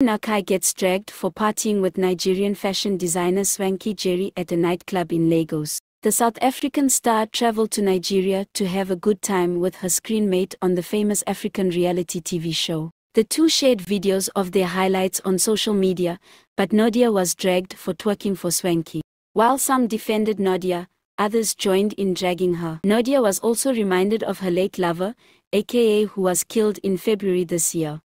Nakai gets dragged for partying with Nigerian fashion designer Swanky Jerry at a nightclub in Lagos. The South African star traveled to Nigeria to have a good time with her screenmate on the famous African reality TV show. The two shared videos of their highlights on social media, but Nadia was dragged for twerking for Swanky. While some defended Nadia, others joined in dragging her. Nadia was also reminded of her late lover, AKA who was killed in February this year.